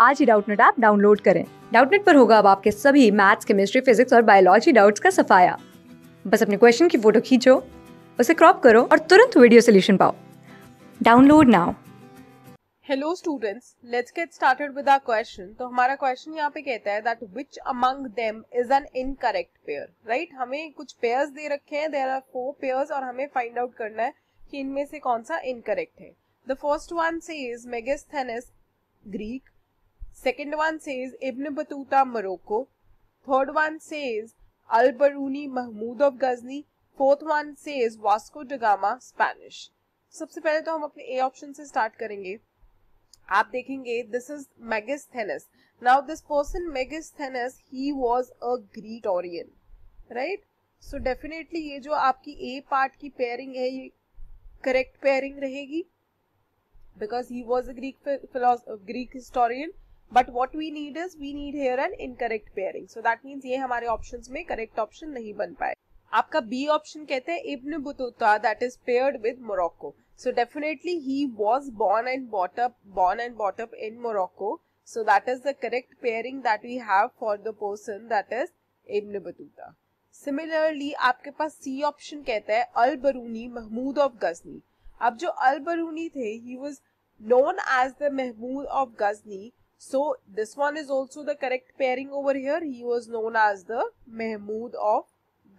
आज ही Doubtnut app download करें। डाउटनेट पर होगा अब आपके सभी मैथ्स, केमिस्ट्री, फिजिक्स और बायोलॉजी डाउट्स का सफाया। बस अपने क्वेश्चन की फ़ोटो खींचो, उसे क्रॉप करो और तुरंत वीडियो सोल्यूशन पाओ। Download now. Hello students let's get started with our question तो हमारा क्वेश्चन यहाँ पे कहता है that which among them is an incorrect pair right हमें कुछ पेयर्स दे रखे हैं. देयर आर फोर पेयर्स और हमें फाइंड आउट करना है कि इनमें से कौन सा इनकरेक्ट है. The first one says Megasthenes Greek Second one says Ibn Battuta, Morocco. Third one says Al Baruni Mahmud of Ghazni. One says Vasco da Gama, Spanish. सबसे पहले तो हम अपने ए ऑप्शन से स्टार्ट करेंगे आप देखेंगे this is Megasthenes now this person Megasthenes he was a historian right so definitely ये जो आपकी ए पार्ट की पेयरिंग है ये करेक्ट पेयरिंग रहेगी because he was a Greek Greek historian but what we need is we need here an correct pairing so that mean ये हमारे option में करेक्ट ऑप्शन नहीं बन पाए। आपका बी ऑप्शन कहते हैं Ibn Battuta that is paired with Morocco so definitely he was born and brought up born and brought up in Morocco so that is the correct pairing that we have for the person that is Ibn Battuta similarly आपके पास C option कहते हैं Al Biruni Mahmud of Ghazni अब जो Al Biruni थे he was known as the Mahmud of Ghazni So this one is also the correct pairing over here. He was known as the Mahmud of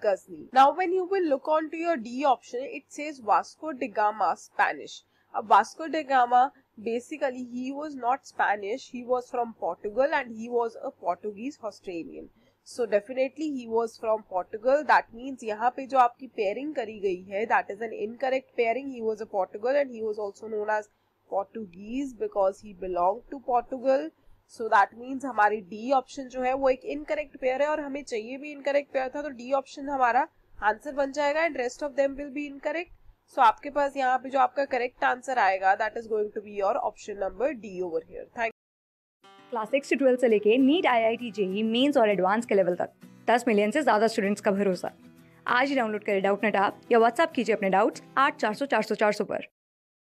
Ghazni. Now when you will look on to your D option, it says Vasco da Gama Spanish. Uh, Vasco da Gama basically he was not Spanish. He was from Portugal and he was a Portuguese Australian. So definitely he was from Portugal. That means यहाँ पे जो आपकी pairing करी गई है that is an incorrect pairing. He was a Portugal and he was also known as Portuguese because he belonged to Portugal. So that means हमारी D option जो है वो एक इनकरेक्ट पेयर है और हमें चाहिए भी इनकरेक्ट पेयर था तो डी ऑप्शन हमारा आंसर बन जाएगा and rest of them will be incorrect so आपके पास यहाँ पे जो आपका करेक्ट आंसर आएगा that is going to be your option number D over here thank class six से ट्वेल्थ से लेके NEET I I T JEE mains और एडवांस के लेवल तक। दस मिलियन से ज़्यादा स्टूडेंट्स का भरोसा। आज ही डाउनलोड करें डाउट नेट आप या व्हाट्सअप कीजिए अपने डाउट्स आठ चार सौ चार सौ चार सौ पर।